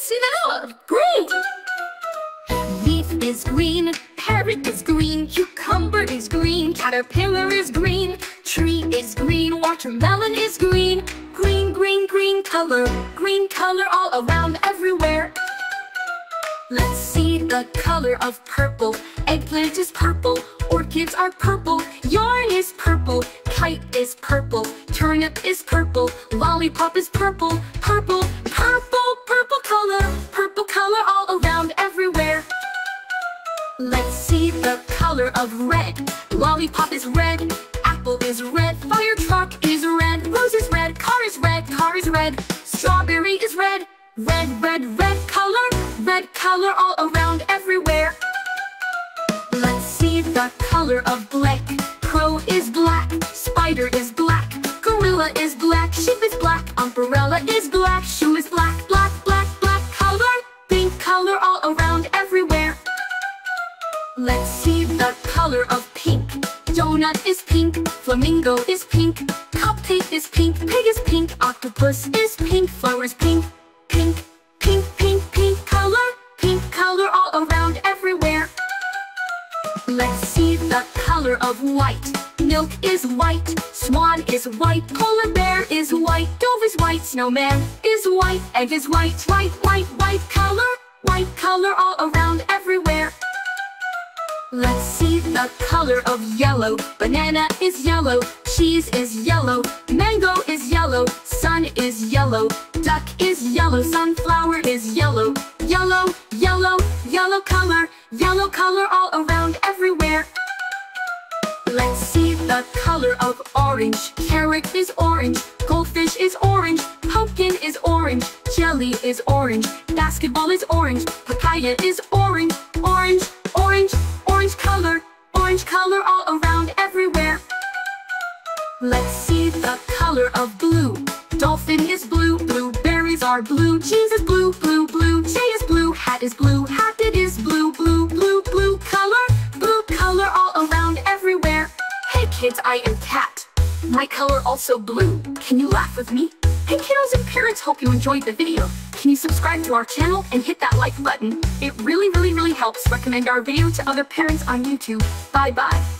What's it out? Green! Leaf is green, parrot is green, cucumber is green, caterpillar is green, tree is green, watermelon is green, green, green, green color, green color all around everywhere. Let's see the color of purple. Eggplant is purple, orchids are purple, yarn is purple, kite is purple, turnip is purple, lollipop is purple, purple, purple Let's see the color of red. Lollipop is red, apple is red, fire truck is red, rose is red, car is red, car is red, strawberry is red, red, red, red color, red color all around everywhere. Let's see the color of black. Crow is black, spider is black, gorilla is black, sheep is black, umbrella is black, shoe is black, black, Let's see the color of pink. Donut is pink, flamingo is pink, cupcake is pink, pig is pink, octopus is pink, flowers pink, pink, pink, pink, pink color, pink color all around everywhere. Let's see the color of white. Milk is white, swan is white, polar bear is white, dove is white, snowman is white, egg is white, white, white, white color, white color all around everywhere. The color of yellow. Banana is yellow, cheese is yellow, mango is yellow, sun is yellow, duck is yellow, sunflower is yellow, yellow, yellow, yellow color, yellow color all around everywhere. Let's see the color of orange. Carrot is orange, goldfish is orange, pumpkin is orange, jelly is orange, basketball is orange, papaya is orange, color all around everywhere. Let's see the color of blue. Dolphin is blue, blueberries are blue, cheese is blue, blue, blue, Jay is blue, hat is blue, hat it is blue, blue, blue, blue color, blue color all around everywhere. Hey kids, I am Cat. My color also blue. Can you laugh with me? Hey kiddos and parents, hope you enjoyed the video. Can you subscribe to our channel and hit that like button? It really, really, really helps recommend our video to other parents on YouTube. Bye bye.